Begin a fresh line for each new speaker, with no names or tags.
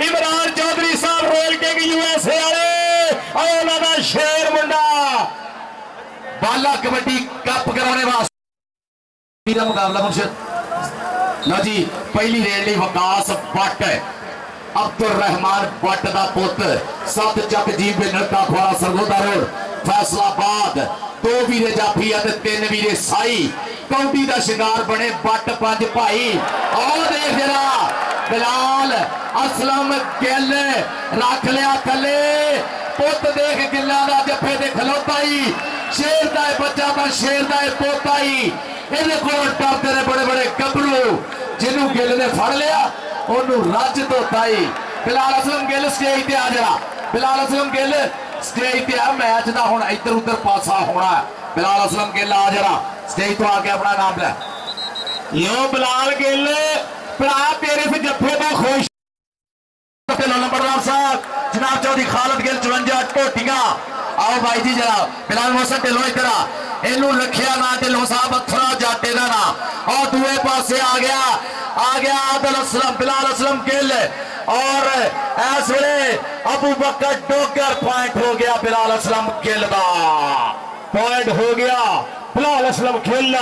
इमरान चौधरी साहब royal king USA वाले।
और शेर मुंडा। बाला कबड्डी कप कराने वास्ते। मुकाबला मुर्शद लो जी, पहली रेल ली वकास भट्ट अब्दुल रहमान भट्ट का पुत। सत चक जीव नलका खुआरा सरगोदा रोड फैसलाबाद। दो वीरे जाफिया तीन वीरे साई। कौटी का शिकार बने भट्ट पंज भाई। और देख जरा, बिलाल ਅਸਲਮ ਗਿੱਲ ਰੱਖ ਲਿਆ ਥੱਲੇ। ਪੁੱਤ ਦੇਖ ਗਿੱਲਾਂ ਦਾ ਜੱਫੇ ਤੇ ਖਲੋਤਾ ਹੀ ਸ਼ੇਰ ਦਾ ਇਹ ਬੱਚਾ ਤਾਂ ਸ਼ੇਰ ਦਾ ਇਹ ਪੋਤਾ ਹੀ ਇਹਦੇ ਕੋਲ ਡਰਦੇ ਨੇ ਬੜੇ ਬੜੇ ਗੱਭਰੂ। ਜਿਹਨੂੰ ਗਿੱਲ ਨੇ ਫੜ ਲਿਆ, ਉਹਨੂੰ ਰੱਜ ਧੋਤਾ ਹੀ ਬਿਲਾਲ ਅਸਲਮ ਗਿੱਲ ਸਟੇਜ ਤੇ ਆ ਜਰਾ ਬਿਲਾਲ ਅਸਲਮ ਗਿੱਲ ਸਟੇਜ ਤੇ ਆ। ਮੈਚ ਦਾ ਹੁਣ ਇੱਧਰ ਉੱਧਰ ਪਾਸਾ ਹੋਣਾ। ਬਿਲਾਲ ਅਸਲਮ ਗਿੱਲ ਆ ਜਰਾ। ਸਟੇਜ ਤੋਂ ਆ ਕੇ ਆਪਣਾ ਨਾਮ ਲੈ।
ਲੋ ਬਲਾਲ ਗਿੱਲ।
चलो नंबरदार साहब। जनाब चौधरी खालत गिल चुरंजा ढोटिया आओ भाई जी जरा बिलाल मोहसन ढिलो इधर इनू लिखिया ना ढिलो साहब अथरा जाटे का ना। और दुए पास आ गया आ गया आदल असलम, बिलाल असलम गिल। और इस वे अबू बकर डोगर पॉइंट हो गया बिलाल असलम गिल का
पॉइंट हो गया बिलाल असलम खेल